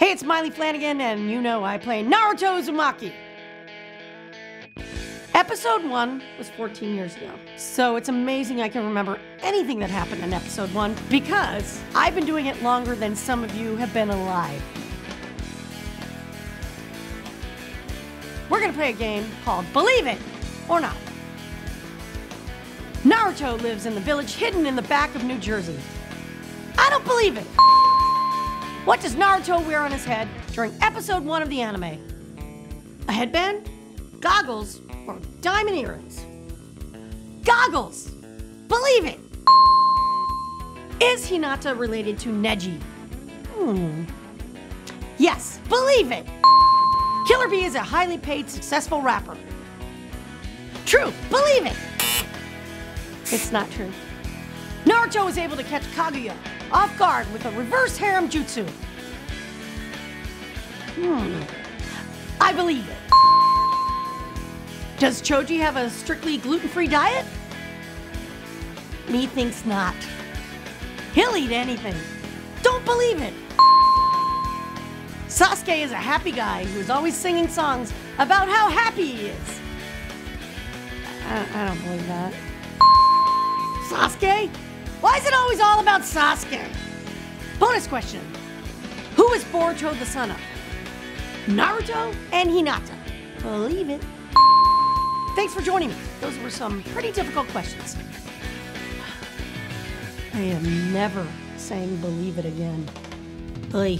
Hey, it's Maile Flanagan, and you know I play Naruto Uzumaki. Episode 1 was 14 years ago, so it's amazing I can remember anything that happened in episode 1 because I've been doing it longer than some of you have been alive. We're gonna play a game called Believe It or Not. Naruto lives in the village hidden in the back of New Jersey. I don't believe it! What does Naruto wear on his head during episode 1 of the anime? A headband? Goggles? Or diamond earrings? Goggles! Believe it! Is Hinata related to Neji? Hmm. Yes, believe it! Killer Bee is a highly paid, successful rapper. True, believe it! It's not true. Naruto was able to catch Kaguya off guard with a reverse harem jutsu. Hmm. I believe it. Does Choji have a strictly gluten-free diet? Methinks not. He'll eat anything. Don't believe it. Sasuke is a happy guy who's always singing songs about how happy he is. I, I don't believe that. Sasuke? Why is it always all about Sasuke? Bonus question. Who is Boruto the son of? Naruto and Hinata. Believe it. Thanks for joining me. Those were some pretty difficult questions. I am never saying believe it again. Oy.